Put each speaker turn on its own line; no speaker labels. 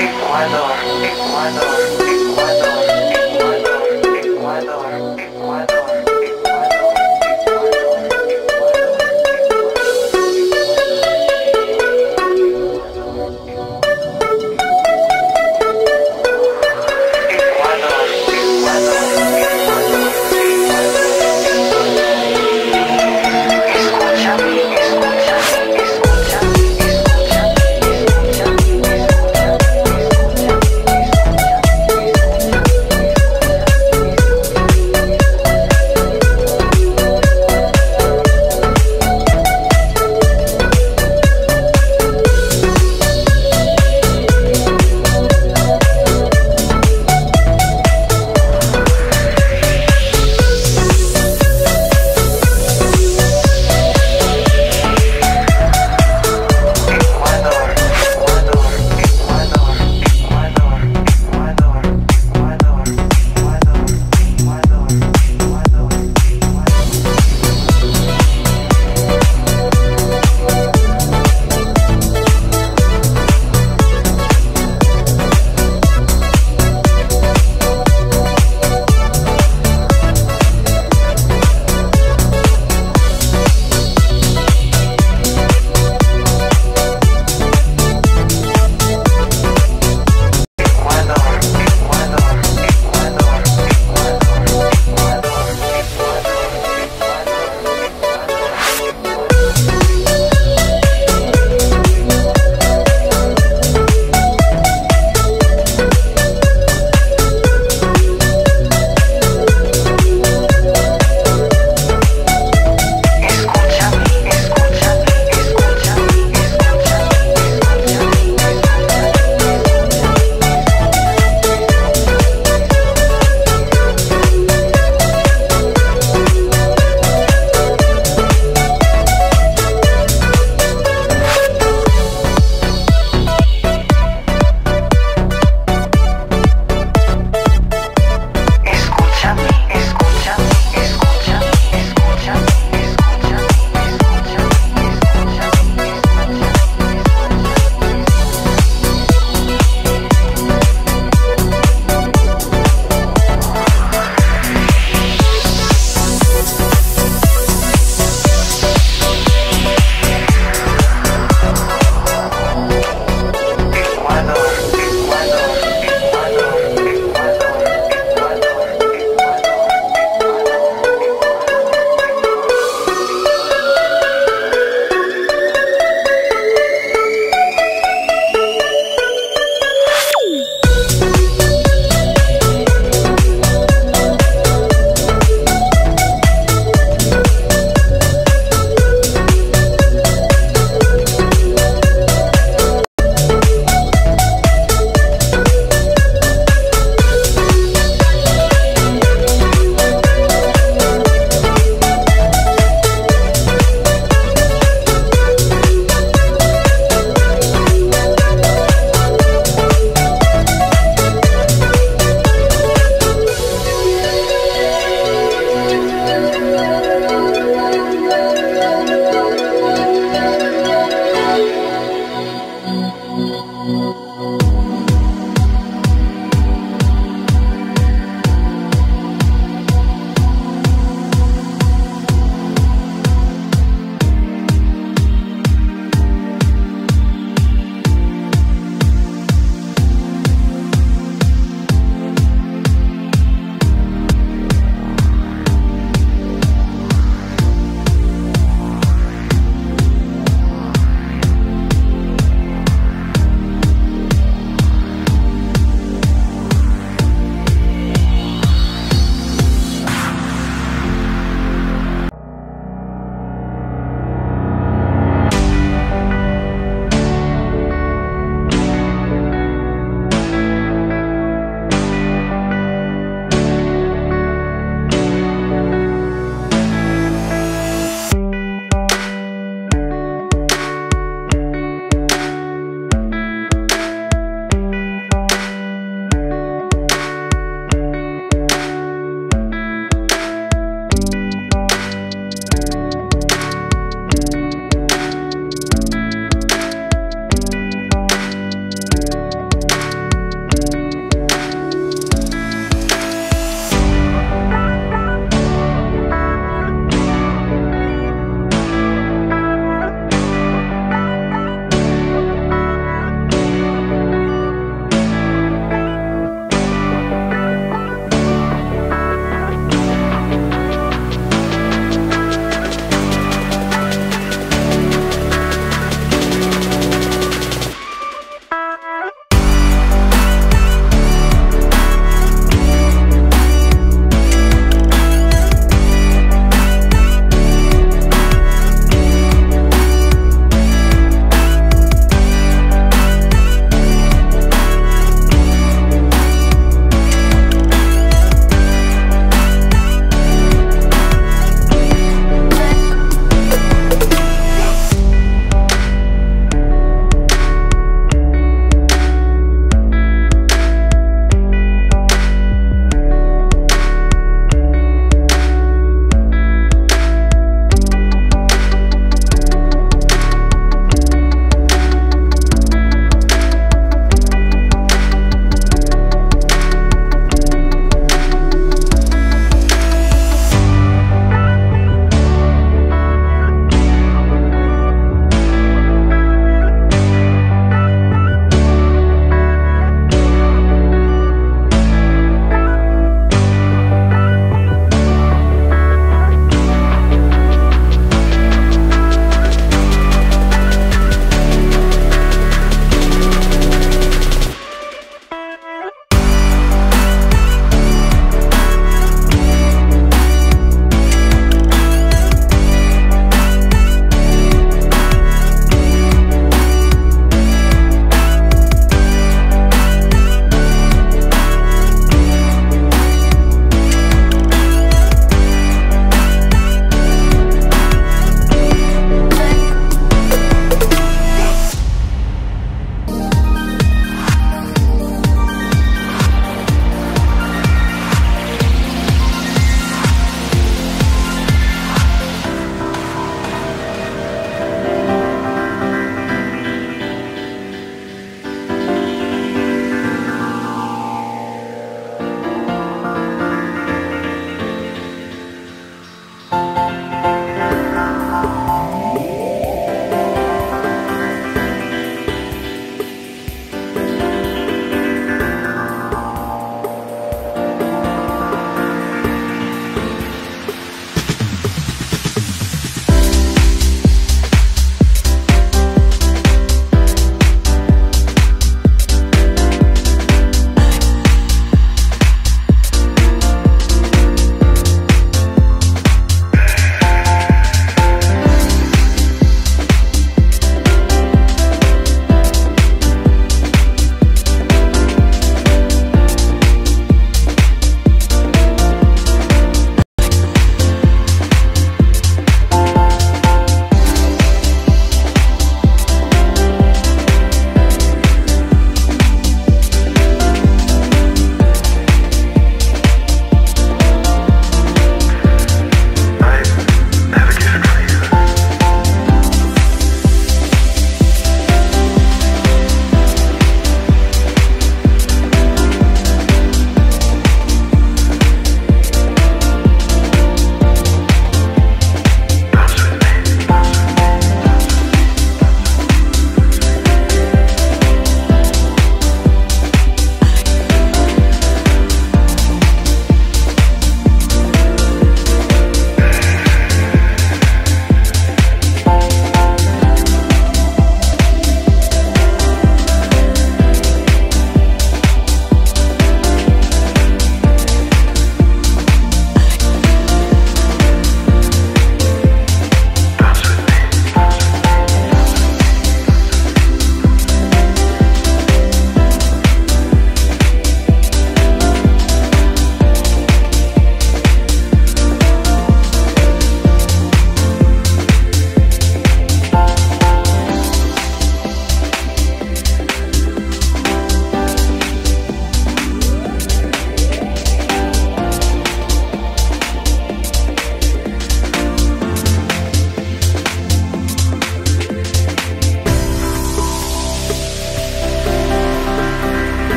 Ecuador, Ecuador, Ecuador.